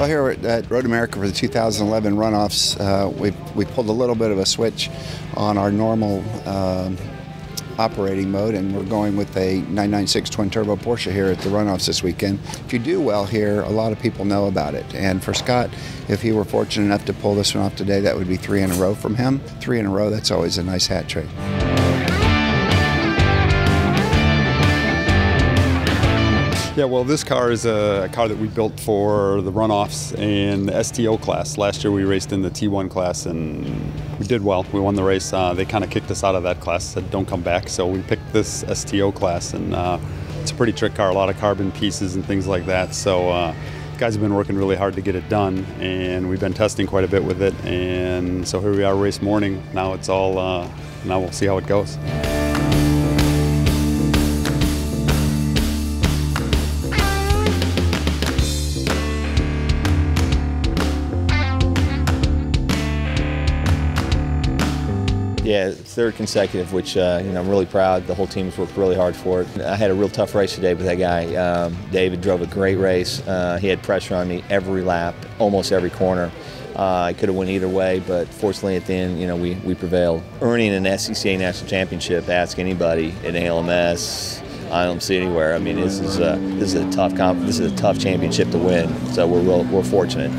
Well, here at Road America for the 2011 runoffs, uh, we we pulled a little bit of a switch on our normal uh, operating mode, and we're going with a 996 twin turbo Porsche here at the runoffs this weekend. If you do well here, a lot of people know about it. And for Scott, if he were fortunate enough to pull this one off today, that would be three in a row from him. Three in a row, that's always a nice hat trick. Yeah, well, this car is a car that we built for the runoffs and the STO class. Last year we raced in the T1 class and we did well. We won the race. Uh, they kind of kicked us out of that class, said don't come back. So we picked this STO class and uh, it's a pretty trick car, a lot of carbon pieces and things like that. So uh, guys have been working really hard to get it done and we've been testing quite a bit with it. And so here we are race morning. Now it's all, uh, now we'll see how it goes. Yeah, third consecutive, which uh, you know I'm really proud. The whole team's worked really hard for it. I had a real tough race today with that guy. Um, David drove a great race. Uh, he had pressure on me every lap, almost every corner. Uh, I could have went either way, but fortunately at the end, you know, we, we prevailed. Earning an SCCA national championship, ask anybody in ALMS, ILMC anywhere. I mean, this is a, this is a tough comp, this is a tough championship to win. So we're real, we're fortunate.